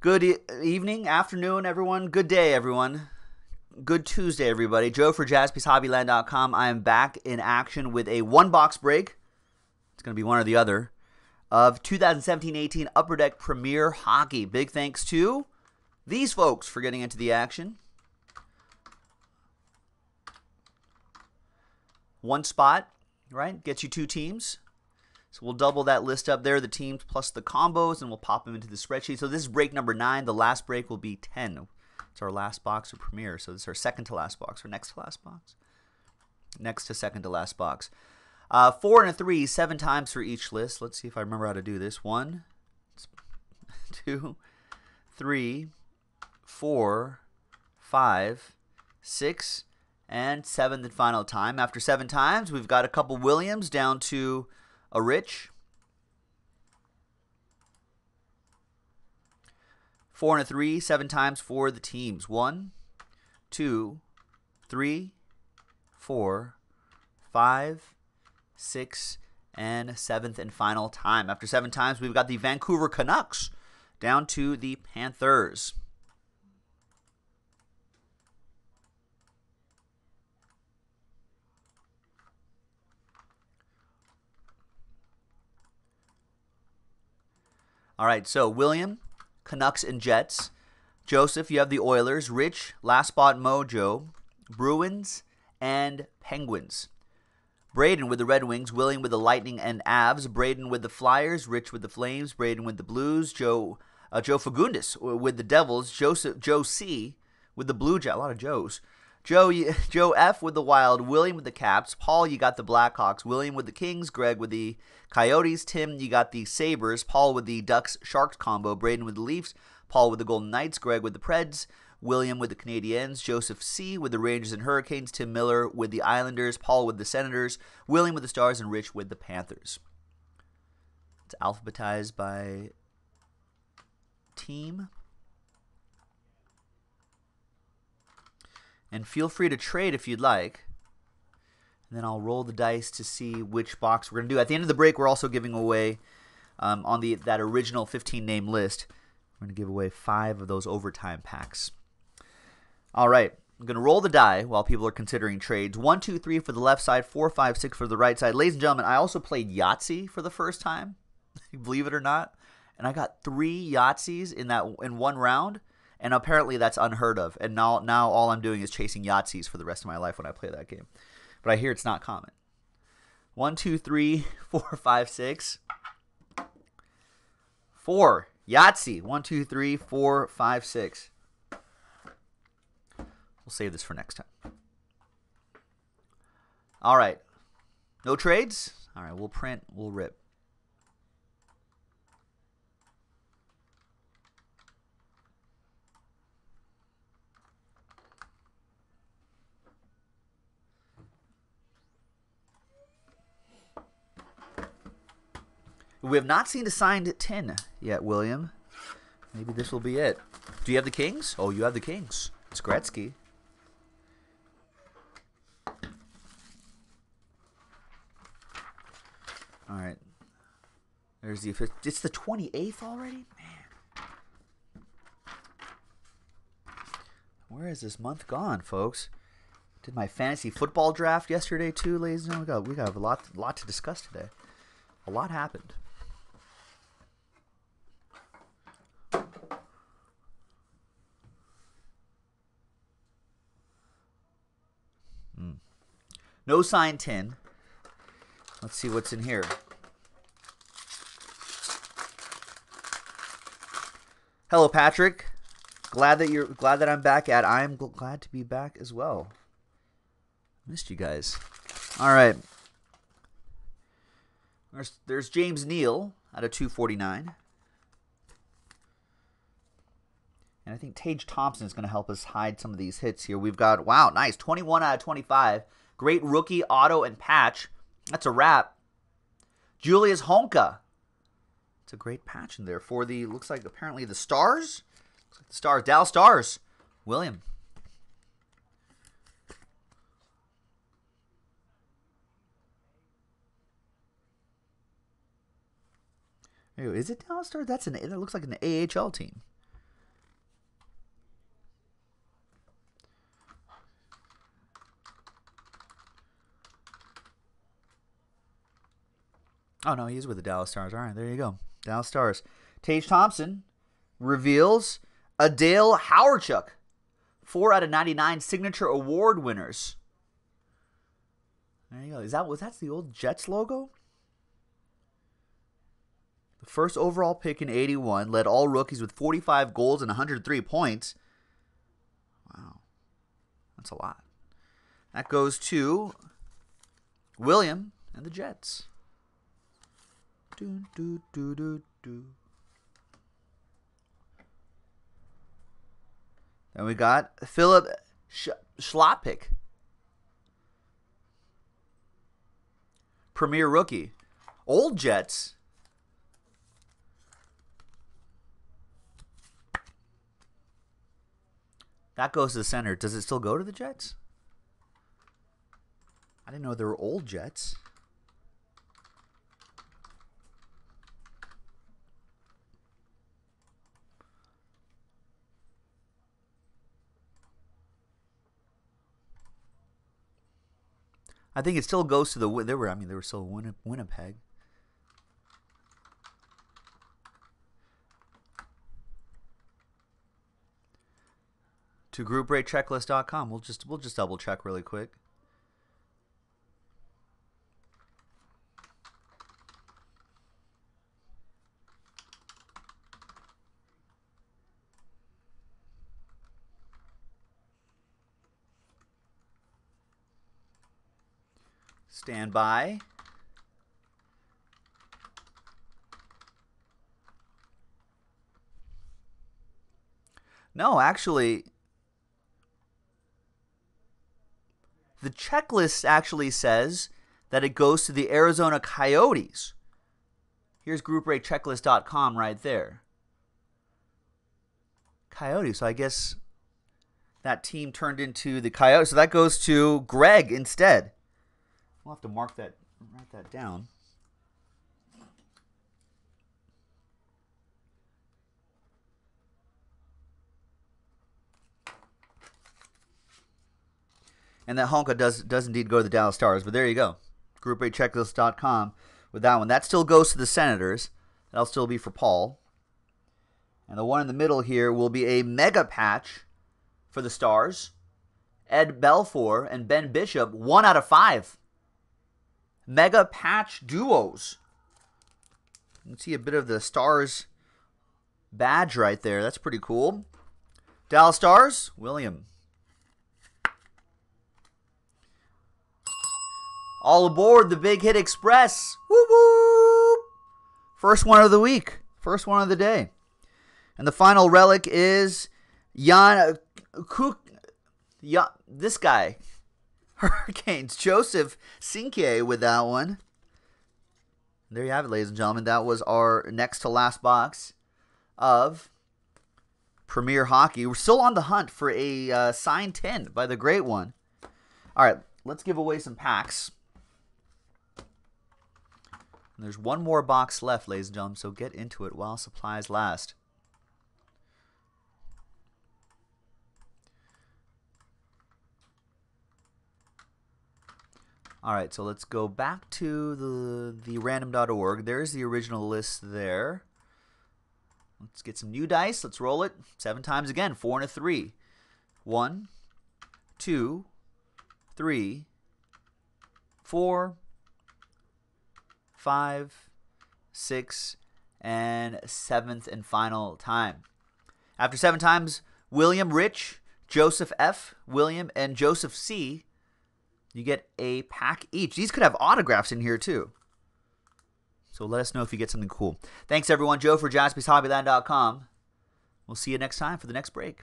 Good e- evening, afternoon, everyone. Good day, everyone. Good Tuesday, everybody. Joe for jaspyshobbyland.com. I am back in action with a one box break. It's going to be one or the other of 2017 18 Upper Deck Premier Hockey. Big thanks to these folks for getting into the action. One spot, right? Gets you two teams. So we'll double that list up there, the teams plus the combos, and we'll pop them into the spreadsheet. So this is break number nine. The last break will be 10. It's our last box of Premier. So this is our second to last box, or next to last box? Next to second to last box. Uh, four and a three, seven times for each list. Let's see if I remember how to do this. One, two, three, four, five, six, and seventh and final time. After seven times, we've got a couple Williams down to a Rich. Four and a three, seven times for the teams. One, two, three, four, five, six, and seventh and final time. After seven times, we've got the Vancouver Canucks down to the Panthers. All right, so William, Canucks and Jets. Joseph, you have the Oilers. Rich, Last Spot Mojo, Bruins, and Penguins. Braden with the Red Wings, William with the Lightning and Avs, Braden with the Flyers, Rich with the Flames, Braden with the Blues, Joe uh, Joe Fagundes with the Devils, Joseph Joe C with the Blue Jays, a lot of Joes. Joe Joe F with the Wild, William with the Caps, Paul you got the Blackhawks, William with the Kings, Greg with the Coyotes, Tim you got the Sabres, Paul with the Ducks Sharks combo, Braden with the Leafs, Paul with the Golden Knights, Greg with the Preds, William with the Canadiens, Joseph C. with the Rangers and Hurricanes, Tim Miller with the Islanders, Paul with the Senators, William with the Stars, and Rich with the Panthers. It's alphabetized by team. And feel free to trade if you'd like. And then I'll roll the dice to see which box we're going to do. At the end of the break, we're also giving away um, on the that original 15 name list. We're going to give away five of those overtime packs. All right. I'm going to roll the die while people are considering trades. One, two, three for the left side, four, five, six for the right side. Ladies and gentlemen, I also played Yahtzee for the first time, believe it or not. And I got three Yahtzees in that in one round. And apparently that's unheard of. And now now all I'm doing is chasing Yahtzees for the rest of my life when I play that game. But I hear it's not common. One, two, three, four, five, six. Four. Yahtzee. One, two, three, four, five, six. We'll save this for next time. All right. No trades? All right, we'll print, we'll rip. We have not seen a signed 10 yet, William. Maybe this will be it. Do you have the Kings? Oh, you have the Kings. It's Gretzky. All right. There's the it's the 28th already? Man. Where is this month gone, folks? Did my fantasy football draft yesterday too, ladies and gentlemen. We got we got a lot lot to discuss today. A lot happened. No sign 10. Let's see what's in here. Hello, Patrick. Glad that you're glad that I'm back at. I'm glad to be back as well. Missed you guys. All right. There's, there's James Neal out of 249. And I think Tage Thompson is going to help us hide some of these hits here. We've got, wow, nice. 21 out of 25. Great rookie auto and patch. That's a wrap. Julius Honka. It's a great patch in there for the looks like apparently the Stars. Looks like the Stars, Dallas Stars. William. Is it Dallas Stars? That's an that looks like an AHL team. Oh no, he's with the Dallas Stars. All right, there you go. Dallas Stars. Tage Thompson reveals a Dale Hawerchuk. Four out of ninety-nine signature award winners. There you go. Is that was that's the old Jets logo? The first overall pick in 81 led all rookies with 45 goals and 103 points. Wow. That's a lot. That goes to William and the Jets. Do, do, do, do, do. Then we got Filip Chlapik. Premier rookie. Old Jets. That goes to the center. Does it still go to the Jets? I didn't know there were old Jets. I think it still goes to the. There were, I mean, there were still Winnipeg. To GroupBreakChecklist.com. We'll just we'll just double check really quick. Stand by. No, actually, the checklist actually says that it goes to the Arizona Coyotes. Here's GroupBreakChecklist.com right there. Coyotes. So I guess that team turned into the Coyotes. So that goes to Greg instead. We'll have to mark that, write that down. And that Honka does does indeed go to the Dallas Stars, but there you go. GroupBreakChecklist.com with that one. That still goes to the Senators. That'll still be for Paul. And the one in the middle here will be a mega patch for the Stars. Ed Belfour and Ben Bishop, one out of five mega patch duos. You can see a bit of the Stars badge right there. That's pretty cool. Dallas Stars, William. All aboard the Big Hit Express. Woo woo! First one of the week. First one of the day. And the final relic is Jan Cook. Jan, this guy. Hurricanes. Joseph Cinque with that one. There you have it, ladies and gentlemen. That was our next to last box of Premier Hockey. We're still on the hunt for a uh, signed 10 by the great one. All right, let's give away some packs. And there's one more box left, ladies and gentlemen, so get into it while supplies last. All right, so let's go back to the the random.org. There's the original list there. Let's get some new dice. Let's roll it seven times again. Four and a three. One, two, three, four, five, six, and seventh and final time. After seven times, William Rich, Joseph F, William, and Joseph C you get a pack each. These could have autographs in here too. So let us know if you get something cool. Thanks everyone. Joe for jaspyshobbyland.com. We'll see you next time for the next break.